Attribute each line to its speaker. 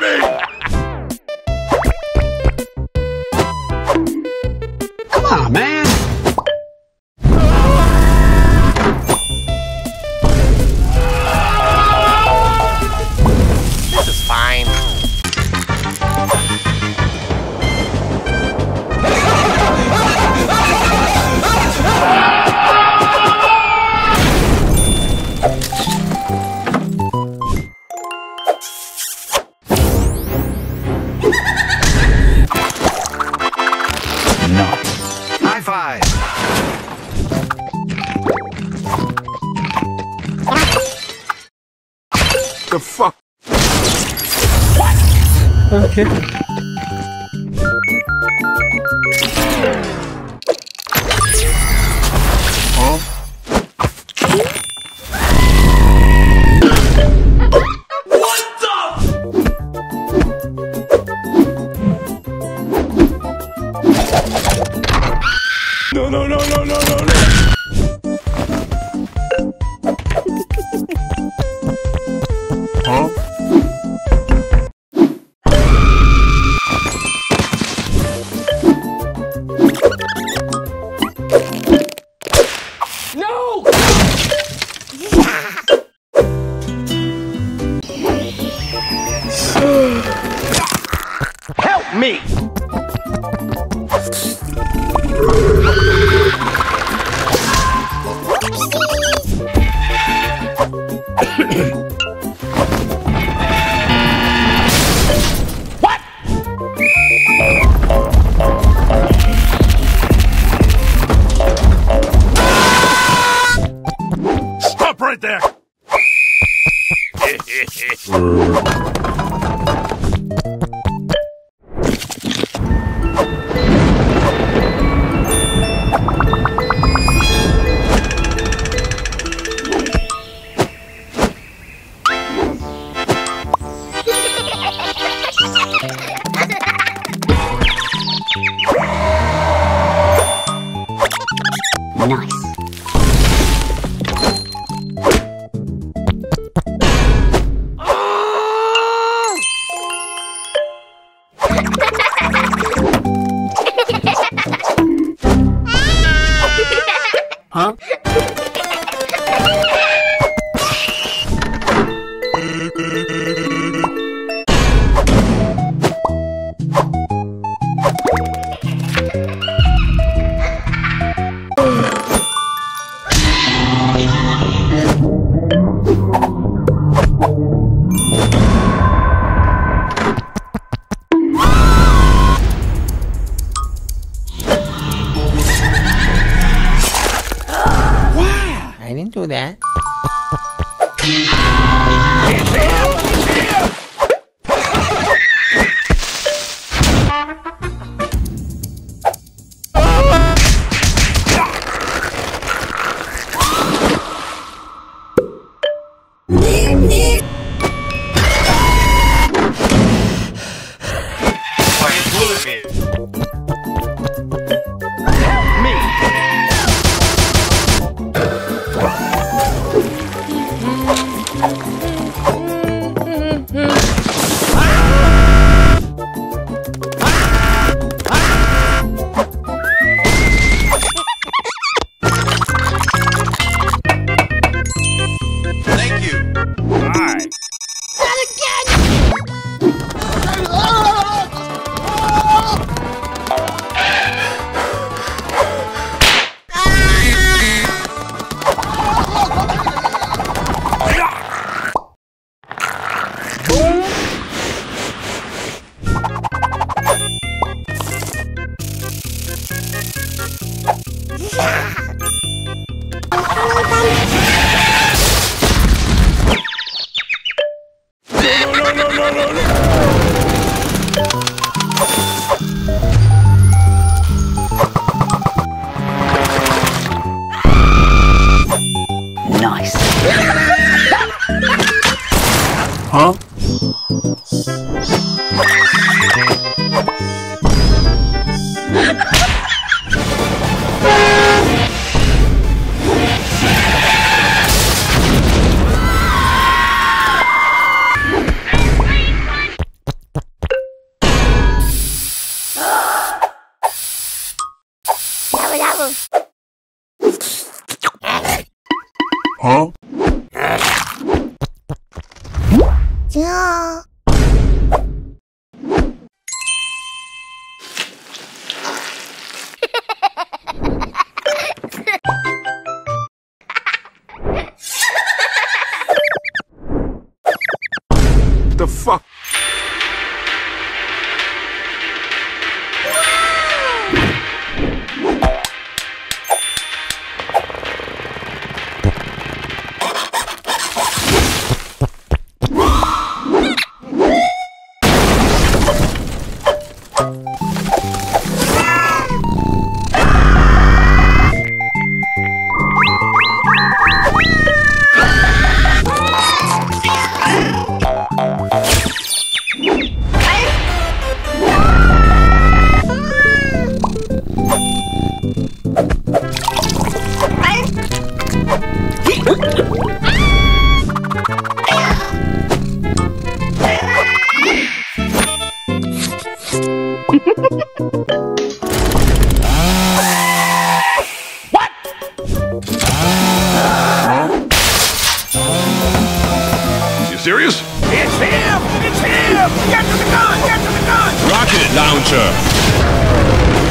Speaker 1: me! the fuck?
Speaker 2: Okay.
Speaker 3: me.
Speaker 1: Stop right there!
Speaker 4: Nice.
Speaker 5: huh?
Speaker 3: do that.
Speaker 6: Yeah!
Speaker 7: 呀！好。
Speaker 8: 行。Serious?
Speaker 9: It's him! It's him! Get to the gun! Get to the gun!
Speaker 8: Rocket launcher!